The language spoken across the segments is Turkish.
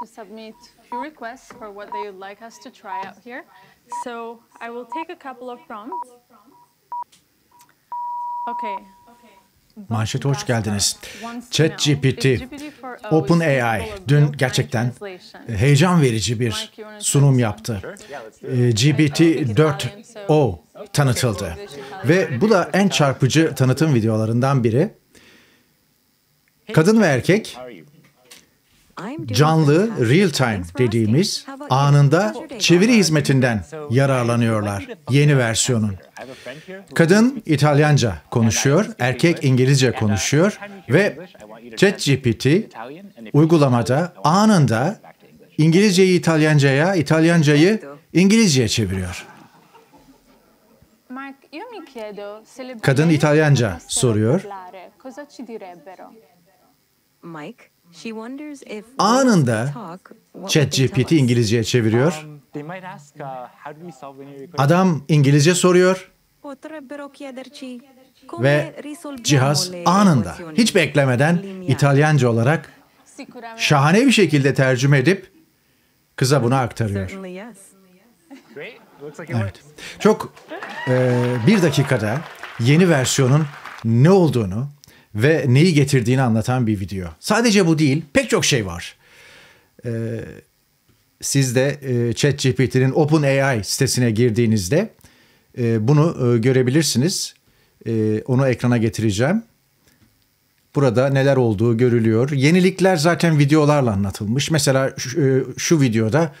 to submit few requests for what they would like us to try out here. So I will take a couple of prompts. Okay. Manşete hoş geldiniz. ChatGPT, OpenAI dün gerçekten heyecan verici bir sunum yaptı. Ee, GPT-4o tanıtıldı. Ve bu da en çarpıcı tanıtım videolarından biri. Kadın ve erkek canlı real time dediğimiz anında çeviri hizmetinden yararlanıyorlar yeni versiyonun. Kadın İtalyanca konuşuyor, erkek İngilizce konuşuyor ve ChatGPT uygulamada anında İngilizceyi İtalyanca'ya, İtalyancayı İngilizce'ye çeviriyor. Kadın İtalyanca soruyor. Anında ChatGPT İngilizceye çeviriyor. Adam İngilizce soruyor. Ve cihaz anında hiç beklemeden İtalyanca olarak şahane bir şekilde tercüme edip kıza bunu aktarıyor. Evet. Çok e, bir dakikada yeni versiyonun ne olduğunu ve neyi getirdiğini anlatan bir video. Sadece bu değil, pek çok şey var. E, siz de e, ChatGPT'nin OpenAI sitesine girdiğinizde e, bunu e, görebilirsiniz. E, onu ekrana getireceğim. Burada neler olduğu görülüyor. Yenilikler zaten videolarla anlatılmış. Mesela şu, e, şu videoda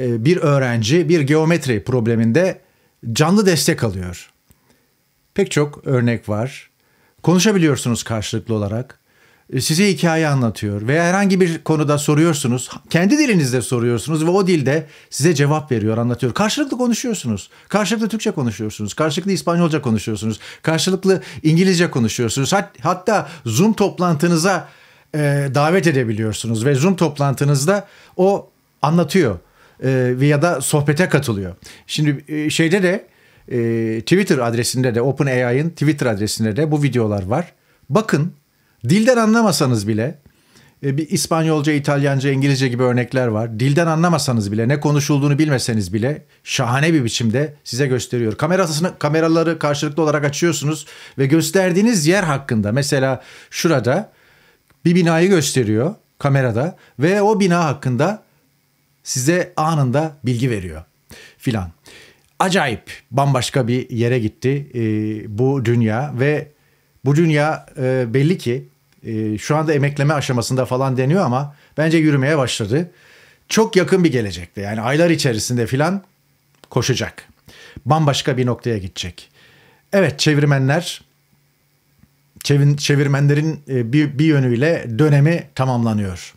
e, bir öğrenci bir geometri probleminde canlı destek alıyor. Pek çok örnek var. Konuşabiliyorsunuz karşılıklı olarak. E, size hikaye anlatıyor veya herhangi bir konuda soruyorsunuz. Kendi dilinizde soruyorsunuz ve o dilde size cevap veriyor, anlatıyor. Karşılıklı konuşuyorsunuz. Karşılıklı Türkçe konuşuyorsunuz. Karşılıklı İspanyolca konuşuyorsunuz. Karşılıklı İngilizce konuşuyorsunuz. Hatta Zoom toplantınıza e, davet edebiliyorsunuz ve Zoom toplantınızda o anlatıyor e, ya da sohbete katılıyor. Şimdi e, şeyde de e, Twitter adresinde de OpenAI'ın Twitter adresinde de bu videolar var. Bakın dilden anlamasanız bile e, bir İspanyolca, İtalyanca, İngilizce gibi örnekler var. Dilden anlamasanız bile, ne konuşulduğunu bilmeseniz bile şahane bir biçimde size gösteriyor. Kamerasını, kameraları karşılıklı olarak açıyorsunuz ve gösterdiğiniz yer hakkında mesela şurada bir binayı gösteriyor kamerada ve o bina hakkında size anında bilgi veriyor filan. Acayip bambaşka bir yere gitti e, bu dünya ve bu dünya e, belli ki e, şu anda emekleme aşamasında falan deniyor ama bence yürümeye başladı. Çok yakın bir gelecekte yani aylar içerisinde filan koşacak. Bambaşka bir noktaya gidecek. Evet çevirmenler çevir, çevirmenlerin e, bir, bir yönüyle dönemi tamamlanıyor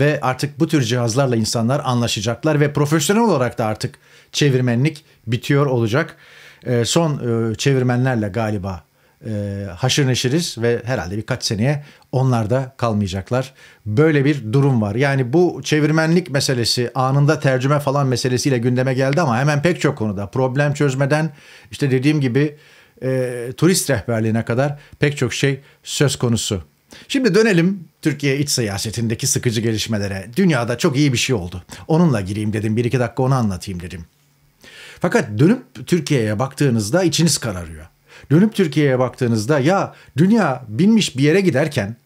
ve artık bu tür cihazlarla insanlar anlaşacaklar ve profesyonel olarak da artık çevirmenlik bitiyor olacak. E, son e, çevirmenlerle galiba e, haşır neşiriz ve herhalde birkaç seneye onlar da kalmayacaklar. Böyle bir durum var. Yani bu çevirmenlik meselesi anında tercüme falan meselesiyle gündeme geldi ama hemen pek çok konuda problem çözmeden işte dediğim gibi e, turist rehberliğine kadar pek çok şey söz konusu. Şimdi dönelim Türkiye iç siyasetindeki sıkıcı gelişmelere. Dünyada çok iyi bir şey oldu. Onunla gireyim dedim. Bir iki dakika onu anlatayım dedim. Fakat dönüp Türkiye'ye baktığınızda içiniz kararıyor. Dönüp Türkiye'ye baktığınızda ya dünya binmiş bir yere giderken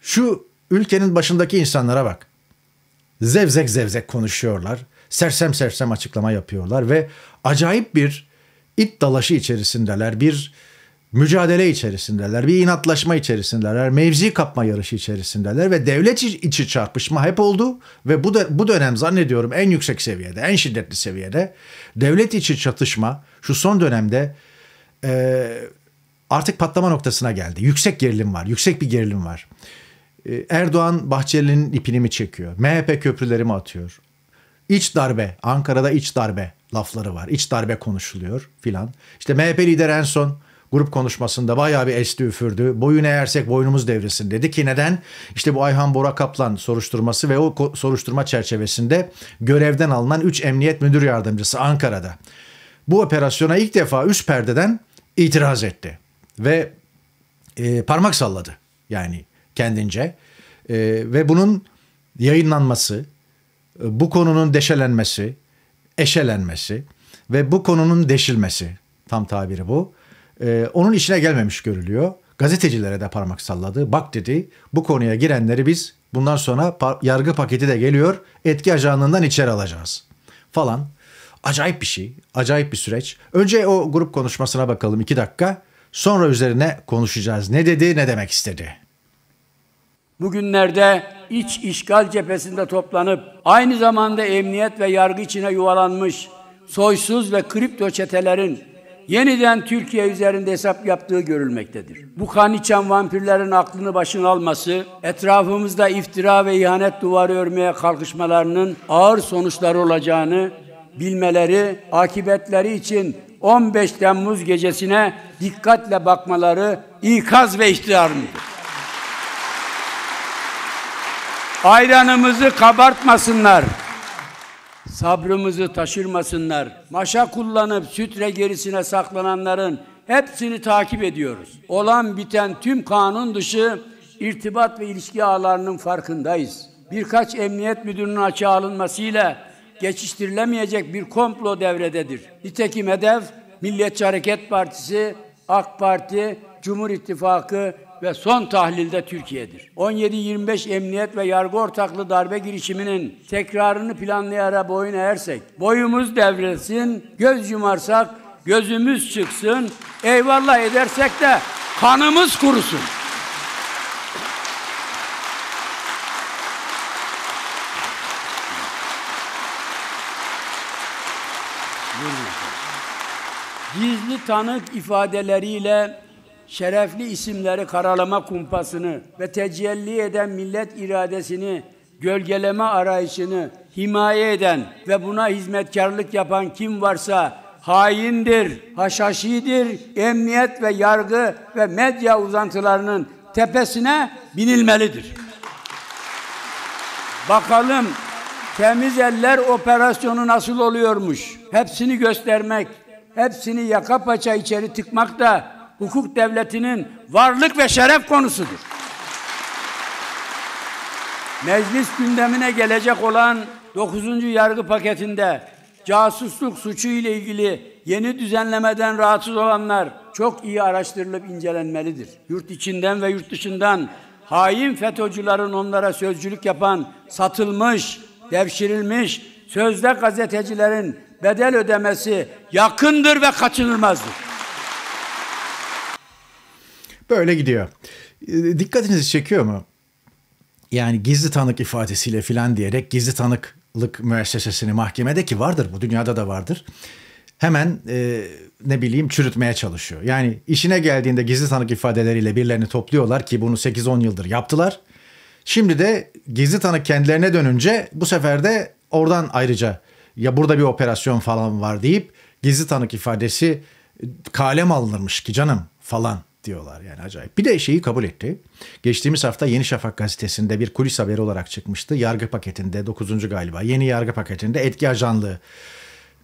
şu ülkenin başındaki insanlara bak. Zevzek zevzek konuşuyorlar. Sersem sersem açıklama yapıyorlar ve acayip bir it dalaşı içerisindeler. Bir mücadele içerisindeler, bir inatlaşma içerisindeler, mevzi kapma yarışı içerisindeler ve devlet içi çarpışma hep oldu ve bu da, bu dönem zannediyorum en yüksek seviyede, en şiddetli seviyede devlet içi çatışma şu son dönemde e, artık patlama noktasına geldi. Yüksek gerilim var, yüksek bir gerilim var. E, Erdoğan Bahçeli'nin ipini mi çekiyor? MHP köprüleri mi atıyor? İç darbe, Ankara'da iç darbe lafları var. İç darbe konuşuluyor filan. İşte MHP lideri en son grup konuşmasında bayağı bir esti üfürdü. Boyun eğersek boynumuz devrilsin dedi ki neden? İşte bu Ayhan Bora Kaplan soruşturması ve o soruşturma çerçevesinde görevden alınan 3 emniyet müdür yardımcısı Ankara'da. Bu operasyona ilk defa üst perdeden itiraz etti ve e, parmak salladı yani kendince e, ve bunun yayınlanması e, bu konunun deşelenmesi, eşelenmesi ve bu konunun deşilmesi tam tabiri bu. E, onun işine gelmemiş görülüyor. Gazetecilere de parmak salladı. Bak dedi bu konuya girenleri biz bundan sonra yargı paketi de geliyor. Etki ajanlığından içeri alacağız falan. Acayip bir şey. Acayip bir süreç. Önce o grup konuşmasına bakalım iki dakika. Sonra üzerine konuşacağız. Ne dedi ne demek istedi. Bugünlerde iç işgal cephesinde toplanıp aynı zamanda emniyet ve yargı içine yuvalanmış soysuz ve kripto çetelerin yeniden Türkiye üzerinde hesap yaptığı görülmektedir. Bu kan içen vampirlerin aklını başına alması, etrafımızda iftira ve ihanet duvarı örmeye kalkışmalarının ağır sonuçları olacağını bilmeleri, akıbetleri için 15 Temmuz gecesine dikkatle bakmaları ikaz ve ihtiyaramdır. Ayranımızı kabartmasınlar. Sabrımızı taşırmasınlar. Maşa kullanıp sütre gerisine saklananların hepsini takip ediyoruz. Olan biten tüm kanun dışı irtibat ve ilişki ağlarının farkındayız. Birkaç emniyet müdürünün açığa alınmasıyla geçiştirilemeyecek bir komplo devrededir. Nitekim hedef Milliyetçi Hareket Partisi, AK Parti, Cumhur İttifakı ve son tahlilde Türkiye'dir. 17-25 emniyet ve yargı ortaklı darbe girişiminin tekrarını planlayarak boyun eğersek, boyumuz devrilsin, göz yumarsak gözümüz çıksın, eyvallah edersek de kanımız kurusun. Gizli tanık ifadeleriyle şerefli isimleri karalama kumpasını ve tecelli eden millet iradesini gölgeleme arayışını himaye eden ve buna hizmetkarlık yapan kim varsa haindir, haşhaşidir, emniyet ve yargı ve medya uzantılarının tepesine binilmelidir. Bakalım temiz eller operasyonu nasıl oluyormuş? Hepsini göstermek, hepsini yaka paça içeri tıkmak da hukuk devletinin varlık ve şeref konusudur. Meclis gündemine gelecek olan 9. yargı paketinde casusluk suçu ile ilgili yeni düzenlemeden rahatsız olanlar çok iyi araştırılıp incelenmelidir. Yurt içinden ve yurt dışından hain FETÖ'cülerin onlara sözcülük yapan satılmış, devşirilmiş sözde gazetecilerin bedel ödemesi yakındır ve kaçınılmazdır. Böyle gidiyor. E, Dikkatinizi çekiyor mu? Yani gizli tanık ifadesiyle filan diyerek gizli tanıklık müessesesini mahkemede ki vardır bu dünyada da vardır. Hemen e, ne bileyim çürütmeye çalışıyor. Yani işine geldiğinde gizli tanık ifadeleriyle birilerini topluyorlar ki bunu 8-10 yıldır yaptılar. Şimdi de gizli tanık kendilerine dönünce bu sefer de oradan ayrıca ya burada bir operasyon falan var deyip gizli tanık ifadesi kalem alınırmış ki canım falan diyorlar yani acayip. Bir de şeyi kabul etti. Geçtiğimiz hafta Yeni Şafak gazetesinde bir kulis haberi olarak çıkmıştı. Yargı paketinde 9. galiba yeni yargı paketinde etki ajanlığı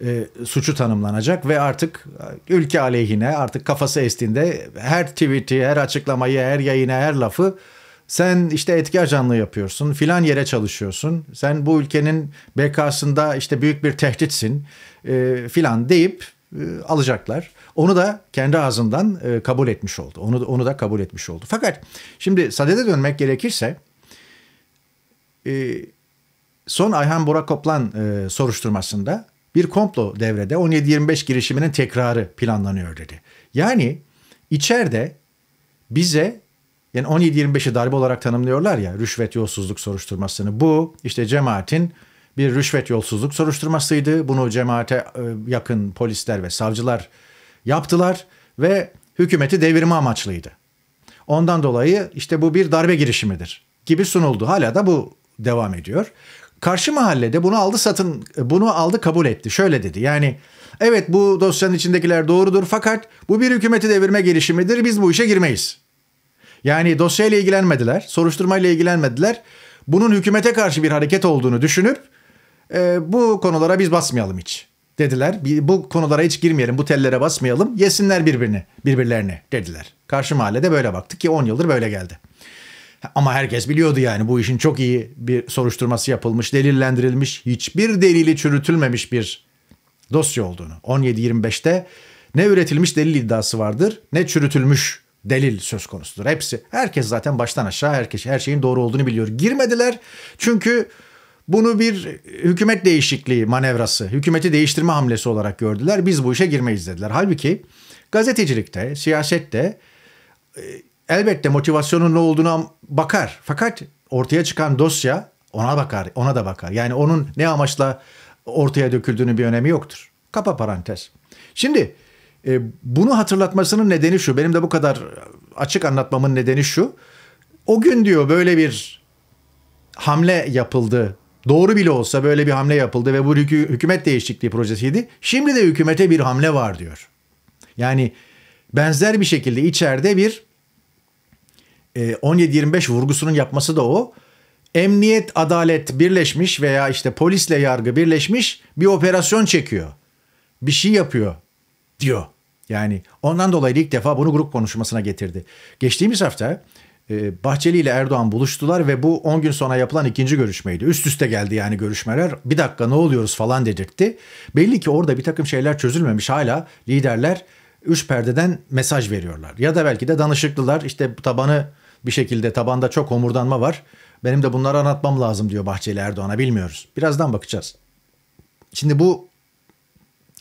e, suçu tanımlanacak ve artık e, ülke aleyhine artık kafası estiğinde her tweet'i, her açıklamayı, her yayını, her lafı sen işte etki ajanlığı yapıyorsun, filan yere çalışıyorsun, sen bu ülkenin bekasında işte büyük bir tehditsin e, filan deyip e, alacaklar. Onu da kendi ağzından e, kabul etmiş oldu. Onu, onu da kabul etmiş oldu. Fakat şimdi sadede dönmek gerekirse e, son Ayhan Burak Koplan e, soruşturmasında bir komplo devrede 17-25 girişiminin tekrarı planlanıyor dedi. Yani içeride bize yani 17-25'i darbe olarak tanımlıyorlar ya rüşvet yolsuzluk soruşturmasını. Bu işte cemaatin bir rüşvet yolsuzluk soruşturmasıydı. Bunu cemaate e, yakın polisler ve savcılar yaptılar ve hükümeti devirme amaçlıydı. Ondan dolayı işte bu bir darbe girişimidir gibi sunuldu. Hala da bu devam ediyor. Karşı mahallede bunu aldı satın bunu aldı kabul etti. Şöyle dedi. Yani evet bu dosyanın içindekiler doğrudur fakat bu bir hükümeti devirme girişimidir. Biz bu işe girmeyiz. Yani dosyayla ilgilenmediler, soruşturmayla ilgilenmediler. Bunun hükümete karşı bir hareket olduğunu düşünüp e, bu konulara biz basmayalım hiç dediler. Bu konulara hiç girmeyelim, bu tellere basmayalım. Yesinler birbirini, birbirlerini dediler. Karşı mahallede böyle baktı ki 10 yıldır böyle geldi. Ama herkes biliyordu yani bu işin çok iyi bir soruşturması yapılmış, delillendirilmiş, hiçbir delili çürütülmemiş bir dosya olduğunu. 17-25'te ne üretilmiş delil iddiası vardır ne çürütülmüş delil söz konusudur. Hepsi. Herkes zaten baştan aşağı herkes her şeyin doğru olduğunu biliyor. Girmediler çünkü bunu bir hükümet değişikliği manevrası, hükümeti değiştirme hamlesi olarak gördüler. Biz bu işe girmeyiz dediler. Halbuki gazetecilikte, siyasette e, elbette motivasyonun ne olduğuna bakar. Fakat ortaya çıkan dosya ona bakar, ona da bakar. Yani onun ne amaçla ortaya döküldüğünün bir önemi yoktur. Kapa parantez. Şimdi e, bunu hatırlatmasının nedeni şu. Benim de bu kadar açık anlatmamın nedeni şu. O gün diyor böyle bir hamle yapıldı. Doğru bile olsa böyle bir hamle yapıldı ve bu hükü, hükümet değişikliği projesiydi. Şimdi de hükümete bir hamle var diyor. Yani benzer bir şekilde içeride bir e, 17-25 vurgusunun yapması da o. Emniyet, adalet birleşmiş veya işte polisle yargı birleşmiş bir operasyon çekiyor. Bir şey yapıyor diyor. Yani ondan dolayı ilk defa bunu grup konuşmasına getirdi. Geçtiğimiz hafta e, Bahçeli ile Erdoğan buluştular ve bu 10 gün sonra yapılan ikinci görüşmeydi. Üst üste geldi yani görüşmeler. Bir dakika ne oluyoruz falan dedirtti. Belli ki orada bir takım şeyler çözülmemiş hala liderler üç perdeden mesaj veriyorlar. Ya da belki de danışıklılar işte tabanı bir şekilde tabanda çok homurdanma var. Benim de bunları anlatmam lazım diyor Bahçeli Erdoğan'a bilmiyoruz. Birazdan bakacağız. Şimdi bu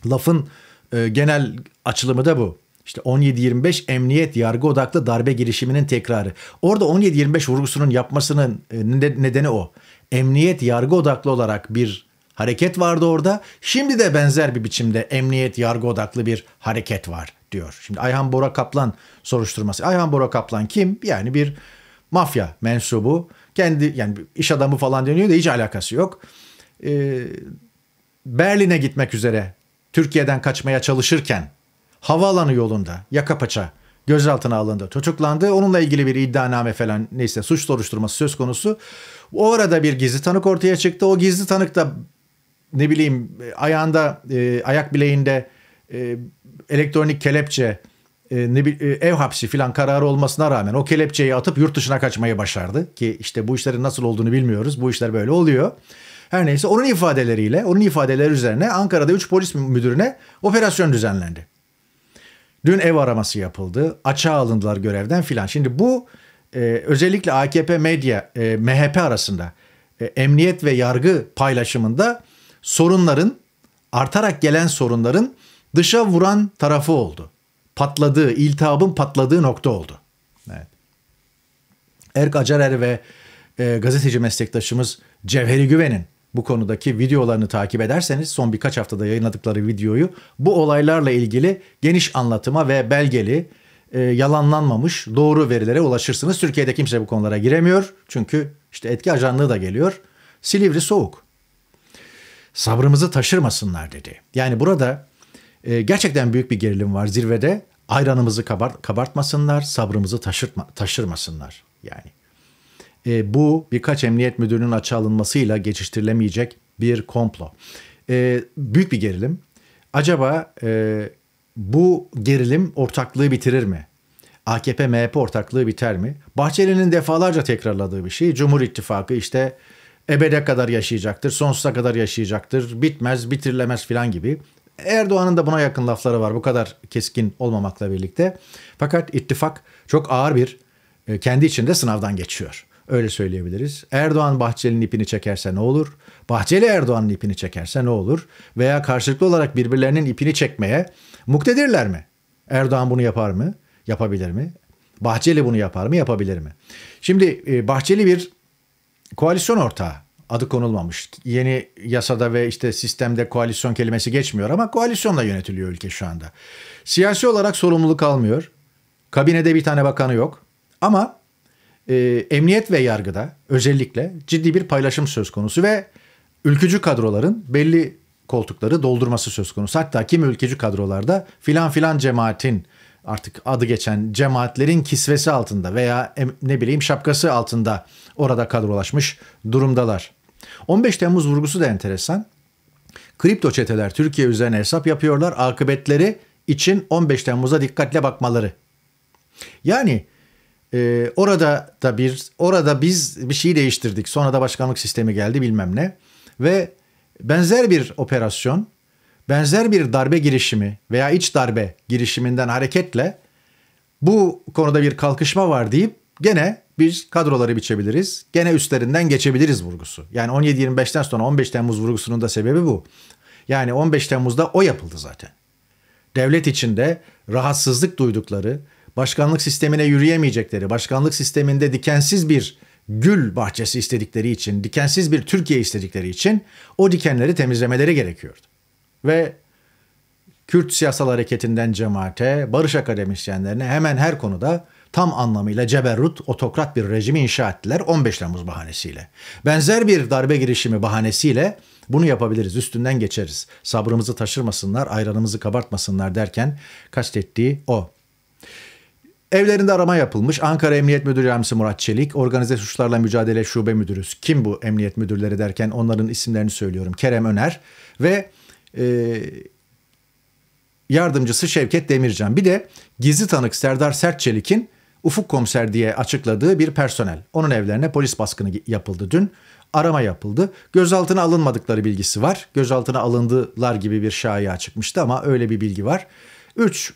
lafın e, genel açılımı da bu. İşte 17-25 emniyet yargı odaklı darbe girişiminin tekrarı. Orada 17-25 vurgusunun yapmasının e, nedeni o. Emniyet yargı odaklı olarak bir hareket vardı orada. Şimdi de benzer bir biçimde emniyet yargı odaklı bir hareket var diyor. Şimdi Ayhan Bora Kaplan soruşturması. Ayhan Bora Kaplan kim? Yani bir mafya mensubu. Kendi yani iş adamı falan deniyor da hiç alakası yok. Ee, Berlin'e gitmek üzere Türkiye'den kaçmaya çalışırken havaalanı yolunda yaka paça gözaltına alındı, tutuklandı. Onunla ilgili bir iddianame falan neyse suç soruşturması söz konusu. O arada bir gizli tanık ortaya çıktı. O gizli tanık da ne bileyim ayağında, e, ayak bileğinde e, elektronik kelepçe, e, ne e, ev hapsi filan kararı olmasına rağmen o kelepçeyi atıp yurt dışına kaçmayı başardı. Ki işte bu işlerin nasıl olduğunu bilmiyoruz. Bu işler böyle oluyor. Her neyse onun ifadeleriyle, onun ifadeleri üzerine Ankara'da 3 polis müdürüne operasyon düzenlendi. Dün ev araması yapıldı. Açığa alındılar görevden filan. Şimdi bu e, özellikle AKP medya, e, MHP arasında e, emniyet ve yargı paylaşımında sorunların, artarak gelen sorunların dışa vuran tarafı oldu. Patladığı, iltihabın patladığı nokta oldu. Evet. Erk Acarer ve e, gazeteci meslektaşımız Cevheri Güven'in bu konudaki videolarını takip ederseniz son birkaç haftada yayınladıkları videoyu bu olaylarla ilgili geniş anlatıma ve belgeli e, yalanlanmamış doğru verilere ulaşırsınız. Türkiye'de kimse bu konulara giremiyor. Çünkü işte etki ajanlığı da geliyor. Silivri soğuk. Sabrımızı taşırmasınlar dedi. Yani burada e, gerçekten büyük bir gerilim var zirvede. Ayranımızı kabart, kabartmasınlar, sabrımızı taşırtma, taşırmasınlar. Yani e, bu birkaç emniyet müdürünün açığa alınmasıyla geçiştirilemeyecek bir komplo. E, büyük bir gerilim. Acaba e, bu gerilim ortaklığı bitirir mi? AKP-MHP ortaklığı biter mi? Bahçeli'nin defalarca tekrarladığı bir şey. Cumhur İttifakı işte ebede kadar yaşayacaktır, sonsuza kadar yaşayacaktır, bitmez, bitirilemez filan gibi. Erdoğan'ın da buna yakın lafları var bu kadar keskin olmamakla birlikte. Fakat ittifak çok ağır bir e, kendi içinde sınavdan geçiyor. Öyle söyleyebiliriz. Erdoğan Bahçeli'nin ipini çekerse ne olur? Bahçeli Erdoğan'ın ipini çekerse ne olur? Veya karşılıklı olarak birbirlerinin ipini çekmeye muktedirler mi? Erdoğan bunu yapar mı? Yapabilir mi? Bahçeli bunu yapar mı? Yapabilir mi? Şimdi e, Bahçeli bir koalisyon ortağı. Adı konulmamış. Yeni yasada ve işte sistemde koalisyon kelimesi geçmiyor ama koalisyonla yönetiliyor ülke şu anda. Siyasi olarak sorumluluk almıyor. Kabinede bir tane bakanı yok. Ama e, emniyet ve yargıda özellikle ciddi bir paylaşım söz konusu ve ülkücü kadroların belli koltukları doldurması söz konusu. Hatta kimi ülkücü kadrolarda filan filan cemaatin artık adı geçen cemaatlerin kisvesi altında veya ne bileyim şapkası altında orada kadrolaşmış durumdalar. 15 Temmuz vurgusu da enteresan. Kripto çeteler Türkiye üzerine hesap yapıyorlar. Akıbetleri için 15 Temmuz'a dikkatle bakmaları. Yani e, orada da bir orada biz bir şeyi değiştirdik. Sonra da başkanlık sistemi geldi bilmem ne. Ve benzer bir operasyon, benzer bir darbe girişimi veya iç darbe girişiminden hareketle bu konuda bir kalkışma var deyip gene biz kadroları biçebiliriz. Gene üstlerinden geçebiliriz vurgusu. Yani 17-25'ten sonra 15 Temmuz vurgusunun da sebebi bu. Yani 15 Temmuz'da o yapıldı zaten. Devlet içinde rahatsızlık duydukları, başkanlık sistemine yürüyemeyecekleri, başkanlık sisteminde dikensiz bir gül bahçesi istedikleri için, dikensiz bir Türkiye istedikleri için o dikenleri temizlemeleri gerekiyordu. Ve Kürt siyasal hareketinden cemaate, barış akademisyenlerine hemen her konuda tam anlamıyla ceberrut, otokrat bir rejimi inşa ettiler 15 Temmuz bahanesiyle. Benzer bir darbe girişimi bahanesiyle bunu yapabiliriz, üstünden geçeriz. Sabrımızı taşırmasınlar, ayranımızı kabartmasınlar derken kastettiği o. Evlerinde arama yapılmış. Ankara Emniyet Müdürü Yardımcısı Murat Çelik, Organize Suçlarla Mücadele Şube Müdürü. Kim bu emniyet müdürleri derken onların isimlerini söylüyorum. Kerem Öner ve e, yardımcısı Şevket Demircan. Bir de gizli tanık Serdar Sertçelik'in Ufuk Komiser diye açıkladığı bir personel. Onun evlerine polis baskını yapıldı dün. Arama yapıldı. Gözaltına alınmadıkları bilgisi var. Gözaltına alındılar gibi bir şaya çıkmıştı ama öyle bir bilgi var. Üç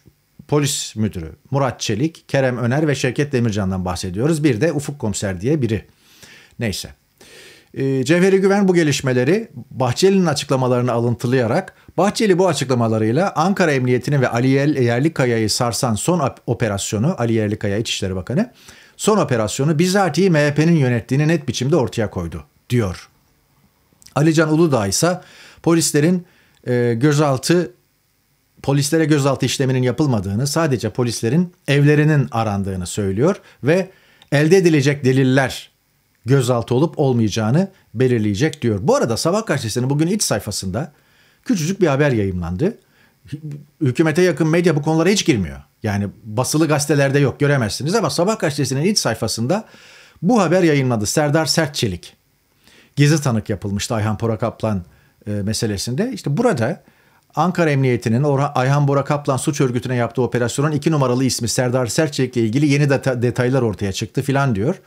polis müdürü Murat Çelik, Kerem Öner ve Şevket Demircan'dan bahsediyoruz. Bir de Ufuk Komiser diye biri. Neyse. Ee, Cevheri Güven bu gelişmeleri Bahçeli'nin açıklamalarını alıntılayarak Bahçeli bu açıklamalarıyla Ankara Emniyetini ve Ali Yerlikaya'yı sarsan son operasyonu Ali Yerlikaya İçişleri Bakanı son operasyonu bizatihi MHP'nin yönettiğini net biçimde ortaya koydu diyor. Alican Uludağ ise polislerin e, gözaltı polislere gözaltı işleminin yapılmadığını, sadece polislerin evlerinin arandığını söylüyor ve elde edilecek deliller gözaltı olup olmayacağını belirleyecek diyor. Bu arada Sabah gazetesinin bugün iç sayfasında küçücük bir haber yayımlandı. Hükümete yakın medya bu konulara hiç girmiyor. Yani basılı gazetelerde yok göremezsiniz ama Sabah gazetesinin iç sayfasında bu haber yayınladı. Serdar Sertçelik. Gizli tanık yapılmıştı Ayhan Porakaplan e, meselesinde. İşte burada Ankara Emniyeti'nin Ayhan Bora Kaplan suç örgütüne yaptığı operasyonun iki numaralı ismi Serdar Sertçelik ile ilgili yeni deta- detaylar ortaya çıktı filan diyor.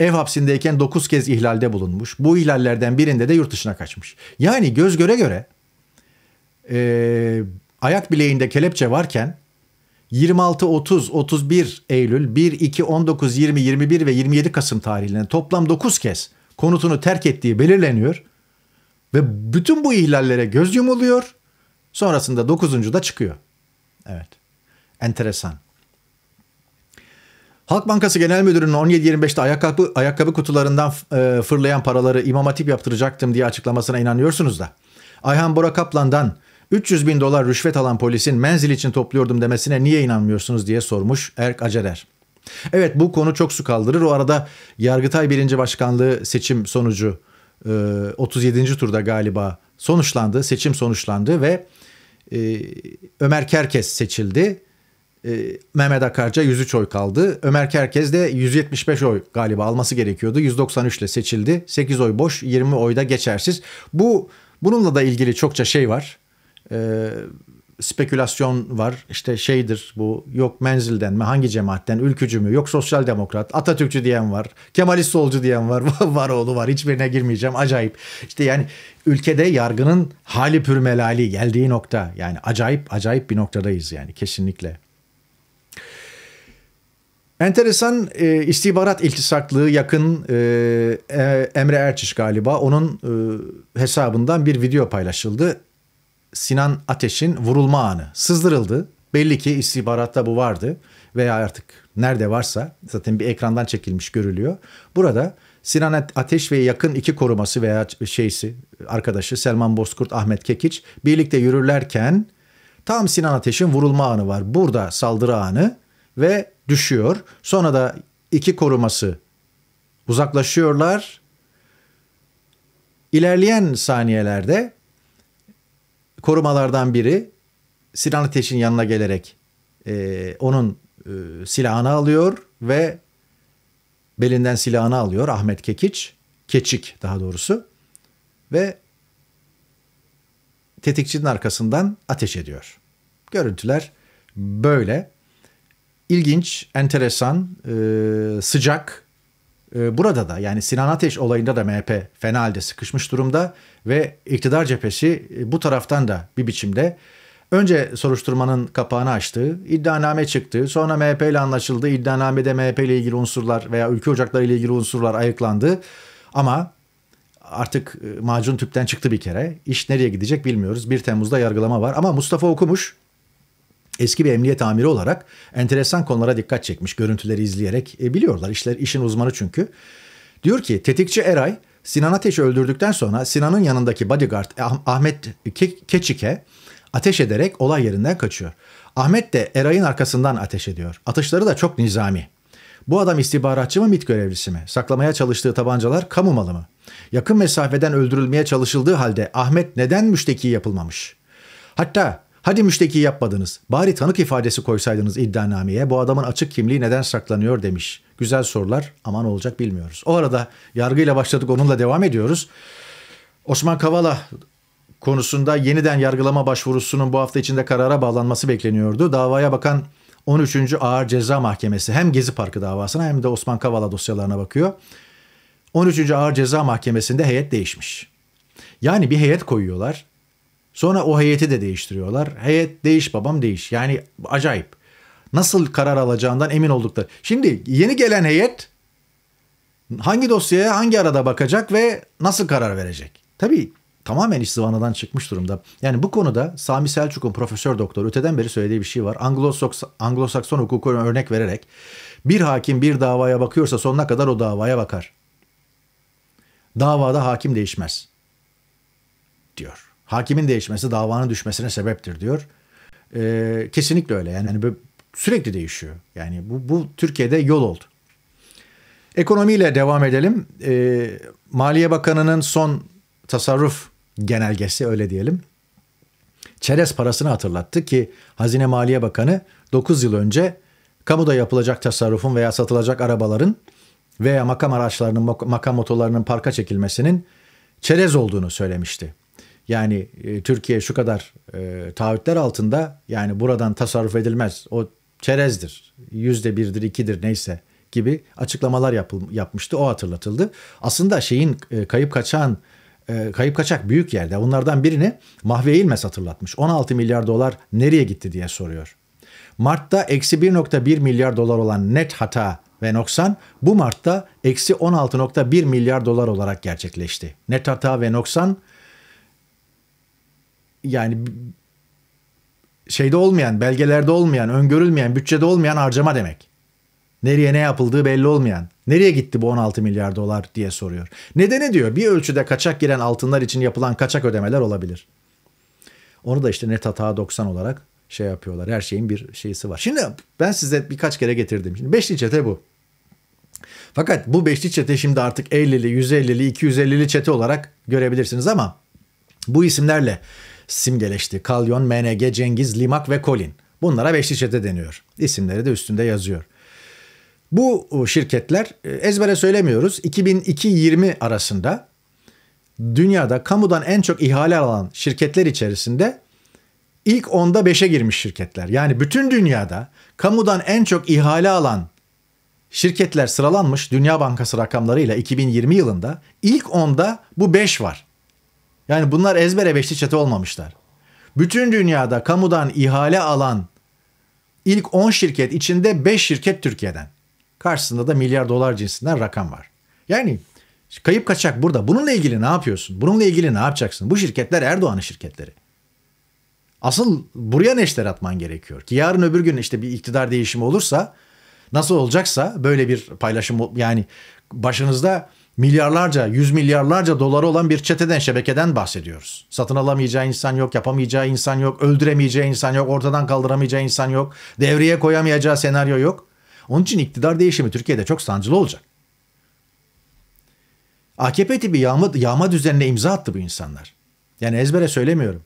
Ev hapsindeyken 9 kez ihlalde bulunmuş. Bu ihlallerden birinde de yurt dışına kaçmış. Yani göz göre göre e, ayak bileğinde kelepçe varken 26, 30, 31 Eylül, 1, 2, 19, 20, 21 ve 27 Kasım tarihlerinde toplam 9 kez konutunu terk ettiği belirleniyor. Ve bütün bu ihlallere göz yumuluyor. Sonrasında 9. da çıkıyor. Evet. Enteresan. Halk Bankası Genel Müdürü'nün 17-25'te ayakkabı, ayakkabı kutularından e, fırlayan paraları imam hatip yaptıracaktım diye açıklamasına inanıyorsunuz da. Ayhan Bora Kaplan'dan 300 bin dolar rüşvet alan polisin menzil için topluyordum demesine niye inanmıyorsunuz diye sormuş Erk Acerer. Evet bu konu çok su kaldırır. O arada Yargıtay 1. Başkanlığı seçim sonucu 37. E, turda galiba sonuçlandı. Seçim sonuçlandı ve e, Ömer Kerkes seçildi. E, Mehmet Akarca 103 oy kaldı. Ömer Kerkez de 175 oy galiba alması gerekiyordu. 193 ile seçildi. 8 oy boş, 20 oy da geçersiz. Bu bununla da ilgili çokça şey var. E, spekülasyon var. İşte şeydir bu yok menzilden mi hangi cemaatten ülkücü mü yok sosyal demokrat Atatürkçü diyen var. Kemalist solcu diyen var. var oğlu var. Hiçbirine girmeyeceğim. Acayip. İşte yani ülkede yargının hali pürmelali geldiği nokta. Yani acayip acayip bir noktadayız yani kesinlikle. Enteresan e, istihbarat iltisaklığı yakın e, e, Emre Erçiş galiba onun e, hesabından bir video paylaşıldı. Sinan Ateş'in vurulma anı sızdırıldı. Belli ki istihbaratta bu vardı veya artık nerede varsa zaten bir ekrandan çekilmiş görülüyor. Burada Sinan Ateş ve yakın iki koruması veya şeysi arkadaşı Selman Bozkurt, Ahmet Kekiç birlikte yürürlerken tam Sinan Ateş'in vurulma anı var. Burada saldırı anı ve düşüyor. Sonra da iki koruması uzaklaşıyorlar. İlerleyen saniyelerde korumalardan biri Sinan Ateş'in yanına gelerek e, onun e, silahını alıyor ve belinden silahını alıyor Ahmet Kekiç, Keçik daha doğrusu ve tetikçinin arkasından ateş ediyor. Görüntüler böyle. ilginç, enteresan, e, sıcak. E, burada da yani Sinan Ateş olayında da MHP fena halde sıkışmış durumda ve iktidar cephesi e, bu taraftan da bir biçimde önce soruşturmanın kapağını açtı, iddianame çıktı, sonra MHP ile anlaşıldı, iddianamede MHP ile ilgili unsurlar veya ülke ocakları ile ilgili unsurlar ayıklandı ama artık e, macun tüpten çıktı bir kere. İş nereye gidecek bilmiyoruz. 1 Temmuz'da yargılama var ama Mustafa Okumuş eski bir emniyet amiri olarak enteresan konulara dikkat çekmiş. Görüntüleri izleyerek e, biliyorlar işler işin uzmanı çünkü. Diyor ki tetikçi Eray Sinan Ateş'i öldürdükten sonra Sinan'ın yanındaki bodyguard Ah- Ahmet Ke- Keçik'e ateş ederek olay yerinden kaçıyor. Ahmet de Eray'ın arkasından ateş ediyor. Atışları da çok nizami. Bu adam istihbaratçı mı MİT görevlisi mi? Saklamaya çalıştığı tabancalar kamu malı mı? Yakın mesafeden öldürülmeye çalışıldığı halde Ahmet neden müşteki yapılmamış? Hatta hadi müşteki yapmadınız. Bari tanık ifadesi koysaydınız iddianameye bu adamın açık kimliği neden saklanıyor demiş. Güzel sorular ama ne olacak bilmiyoruz. O arada yargıyla başladık onunla devam ediyoruz. Osman Kavala konusunda yeniden yargılama başvurusunun bu hafta içinde karara bağlanması bekleniyordu. Davaya bakan 13. Ağır Ceza Mahkemesi hem Gezi Parkı davasına hem de Osman Kavala dosyalarına bakıyor. 13. Ağır Ceza Mahkemesi'nde heyet değişmiş. Yani bir heyet koyuyorlar. Sonra o heyeti de değiştiriyorlar. Heyet değiş babam değiş. Yani acayip. Nasıl karar alacağından emin oldukları. Şimdi yeni gelen heyet hangi dosyaya hangi arada bakacak ve nasıl karar verecek? Tabii tamamen iş zıvanadan çıkmış durumda. Yani bu konuda Sami Selçuk'un profesör doktor öteden beri söylediği bir şey var. Anglo-Sakson hukukuna örnek vererek bir hakim bir davaya bakıyorsa sonuna kadar o davaya bakar. Davada hakim değişmez diyor. Hakimin değişmesi davanın düşmesine sebeptir diyor. Ee, kesinlikle öyle. Yani, yani sürekli değişiyor. Yani bu, bu Türkiye'de yol oldu. Ekonomiyle devam edelim. Ee, Maliye Bakanı'nın son tasarruf genelgesi öyle diyelim. Çerez parasını hatırlattı ki Hazine Maliye Bakanı 9 yıl önce kamuda yapılacak tasarrufun veya satılacak arabaların veya makam araçlarının, mak- makam motolarının parka çekilmesinin çerez olduğunu söylemişti. Yani e, Türkiye şu kadar e, taahhütler altında yani buradan tasarruf edilmez. O çerezdir. Yüzde birdir, ikidir neyse gibi açıklamalar yapıl, yapmıştı. O hatırlatıldı. Aslında şeyin e, kayıp kaçağın e, kayıp kaçak büyük yerde. Onlardan birini Mahve İlmez hatırlatmış. 16 milyar dolar nereye gitti diye soruyor. Mart'ta eksi 1.1 milyar dolar olan net hata ve noksan bu Mart'ta eksi 16.1 milyar dolar olarak gerçekleşti. Net hata ve noksan yani şeyde olmayan, belgelerde olmayan, öngörülmeyen, bütçede olmayan harcama demek. Nereye ne yapıldığı belli olmayan. Nereye gitti bu 16 milyar dolar diye soruyor. Nedeni diyor bir ölçüde kaçak giren altınlar için yapılan kaçak ödemeler olabilir. Onu da işte net hata 90 olarak şey yapıyorlar. Her şeyin bir şeysi var. Şimdi ben size birkaç kere getirdim. Şimdi beşli çete bu. Fakat bu beşli çete şimdi artık 50'li, 150'li, 250'li çete olarak görebilirsiniz ama bu isimlerle simgeleşti. Kalyon, MNG, Cengiz, Limak ve Colin. Bunlara beşli çete deniyor. İsimleri de üstünde yazıyor. Bu şirketler e, ezbere söylemiyoruz. 2002-20 arasında dünyada kamudan en çok ihale alan şirketler içerisinde ilk 10'da 5'e girmiş şirketler. Yani bütün dünyada kamudan en çok ihale alan şirketler sıralanmış Dünya Bankası rakamlarıyla 2020 yılında ilk 10'da bu 5 var. Yani bunlar ezbere beşli çete olmamışlar. Bütün dünyada kamudan ihale alan ilk 10 şirket içinde 5 şirket Türkiye'den. Karşısında da milyar dolar cinsinden rakam var. Yani kayıp kaçak burada. Bununla ilgili ne yapıyorsun? Bununla ilgili ne yapacaksın? Bu şirketler Erdoğan'ın şirketleri. Asıl buraya neşter atman gerekiyor. Ki yarın öbür gün işte bir iktidar değişimi olursa nasıl olacaksa böyle bir paylaşım yani başınızda milyarlarca, yüz milyarlarca doları olan bir çeteden, şebekeden bahsediyoruz. Satın alamayacağı insan yok, yapamayacağı insan yok, öldüremeyeceği insan yok, ortadan kaldıramayacağı insan yok, devreye koyamayacağı senaryo yok. Onun için iktidar değişimi Türkiye'de çok sancılı olacak. AKP tipi yağma, yağma düzenine imza attı bu insanlar. Yani ezbere söylemiyorum.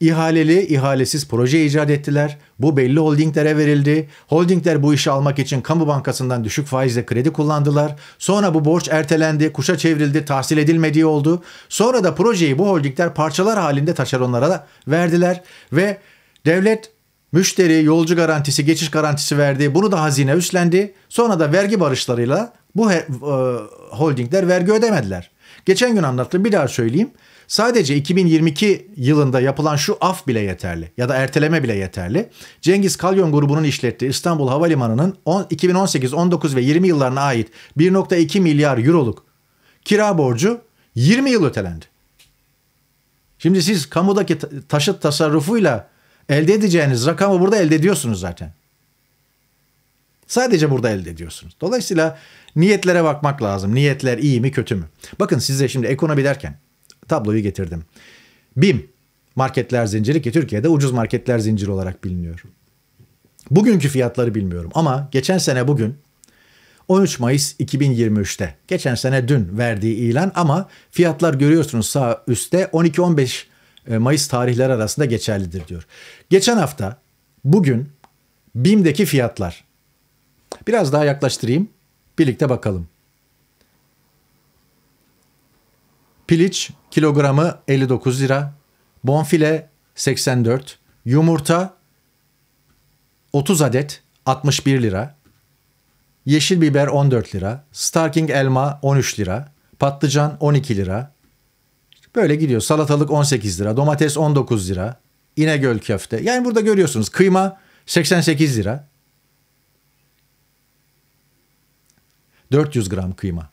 İhaleli, ihalesiz proje icat ettiler. Bu belli holdinglere verildi. Holdingler bu işi almak için kamu bankasından düşük faizle kredi kullandılar. Sonra bu borç ertelendi, kuşa çevrildi, tahsil edilmediği oldu. Sonra da projeyi bu holdingler parçalar halinde taşeronlara verdiler ve devlet Müşteri yolcu garantisi, geçiş garantisi verdi. Bunu da hazine üstlendi. Sonra da vergi barışlarıyla bu e, holdingler vergi ödemediler. Geçen gün anlattım bir daha söyleyeyim. Sadece 2022 yılında yapılan şu af bile yeterli ya da erteleme bile yeterli. Cengiz Kalyon grubunun işlettiği İstanbul Havalimanı'nın 2018, 19 ve 20 yıllarına ait 1.2 milyar euroluk kira borcu 20 yıl ötelendi. Şimdi siz kamudaki taşıt tasarrufuyla elde edeceğiniz rakamı burada elde ediyorsunuz zaten. Sadece burada elde ediyorsunuz. Dolayısıyla niyetlere bakmak lazım. Niyetler iyi mi kötü mü? Bakın size şimdi ekonomi derken tabloyu getirdim. BİM marketler zinciri ki Türkiye'de ucuz marketler zinciri olarak biliniyor. Bugünkü fiyatları bilmiyorum ama geçen sene bugün 13 Mayıs 2023'te geçen sene dün verdiği ilan ama fiyatlar görüyorsunuz sağ üstte 12-15 e, Mayıs tarihleri arasında geçerlidir diyor. Geçen hafta bugün BİM'deki fiyatlar biraz daha yaklaştırayım birlikte bakalım. Piliç kilogramı 59 lira, bonfile 84, yumurta 30 adet 61 lira, yeşil biber 14 lira, Starking elma 13 lira, patlıcan 12 lira. Böyle gidiyor. Salatalık 18 lira, domates 19 lira, İnegöl köfte. Yani burada görüyorsunuz kıyma 88 lira. 400 gram kıyma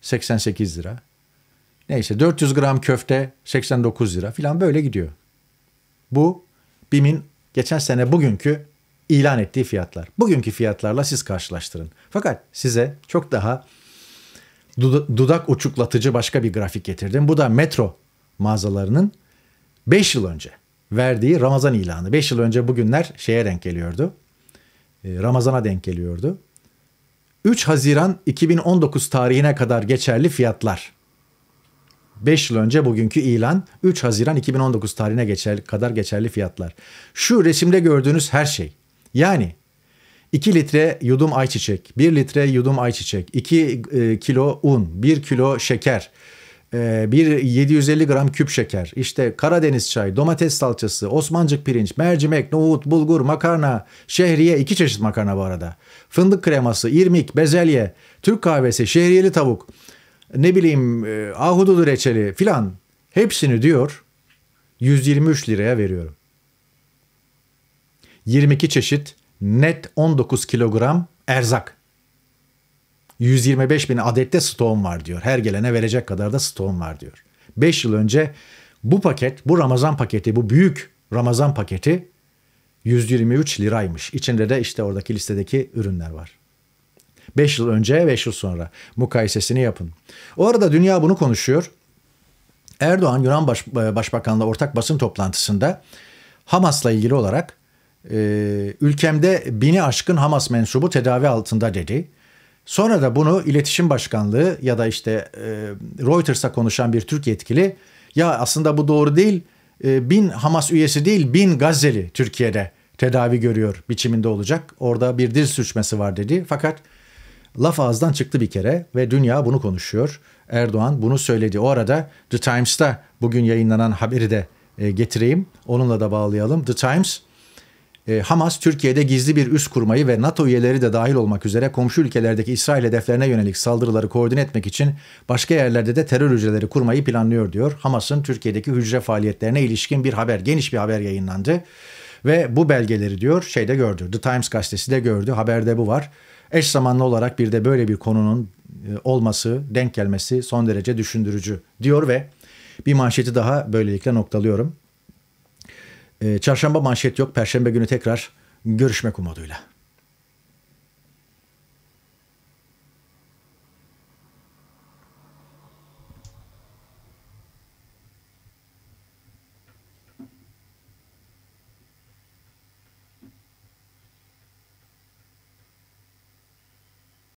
88 lira. Neyse 400 gram köfte 89 lira filan böyle gidiyor. Bu BİM'in geçen sene bugünkü ilan ettiği fiyatlar. Bugünkü fiyatlarla siz karşılaştırın. Fakat size çok daha dudak uçuklatıcı başka bir grafik getirdim. Bu da metro mağazalarının 5 yıl önce verdiği Ramazan ilanı. 5 yıl önce bugünler şeye denk geliyordu. Ee, Ramazan'a denk geliyordu. 3 Haziran 2019 tarihine kadar geçerli fiyatlar. 5 yıl önce bugünkü ilan 3 Haziran 2019 tarihine geçer, kadar geçerli fiyatlar. Şu resimde gördüğünüz her şey. Yani 2 litre yudum ayçiçek, 1 litre yudum ayçiçek, 2 e, kilo un, 1 kilo şeker, e, bir 750 gram küp şeker, işte Karadeniz çay, domates salçası, Osmancık pirinç, mercimek, nohut, bulgur, makarna, şehriye, iki çeşit makarna bu arada. Fındık kreması, irmik, bezelye, Türk kahvesi, şehriyeli tavuk, ne bileyim e, ahududu reçeli filan hepsini diyor 123 liraya veriyorum. 22 çeşit net 19 kilogram erzak. 125 bin adette stoğum var diyor. Her gelene verecek kadar da stoğum var diyor. 5 yıl önce bu paket, bu Ramazan paketi, bu büyük Ramazan paketi 123 liraymış. İçinde de işte oradaki listedeki ürünler var. 5 yıl önce 5 yıl sonra mukayesesini yapın. O arada dünya bunu konuşuyor. Erdoğan Yunan Baş, Başbakanlığı ortak basın toplantısında Hamas'la ilgili olarak e, ülkemde bini aşkın Hamas mensubu tedavi altında dedi. Sonra da bunu iletişim başkanlığı ya da işte e, Reuters'a konuşan bir Türk yetkili ya aslında bu doğru değil e, bin Hamas üyesi değil bin Gazze'li Türkiye'de tedavi görüyor biçiminde olacak. Orada bir dil sürçmesi var dedi. Fakat laf ağızdan çıktı bir kere ve dünya bunu konuşuyor. Erdoğan bunu söyledi. O arada The Times'ta bugün yayınlanan haberi de e, getireyim. Onunla da bağlayalım. The Times e, Hamas Türkiye'de gizli bir üs kurmayı ve NATO üyeleri de dahil olmak üzere komşu ülkelerdeki İsrail hedeflerine yönelik saldırıları koordine etmek için başka yerlerde de terör hücreleri kurmayı planlıyor diyor. Hamas'ın Türkiye'deki hücre faaliyetlerine ilişkin bir haber, geniş bir haber yayınlandı. Ve bu belgeleri diyor şeyde gördü. The Times gazetesi de gördü. Haberde bu var. Eş zamanlı olarak bir de böyle bir konunun e, olması, denk gelmesi son derece düşündürücü diyor ve bir manşeti daha böylelikle noktalıyorum. E, çarşamba manşet yok. Perşembe günü tekrar görüşmek umuduyla.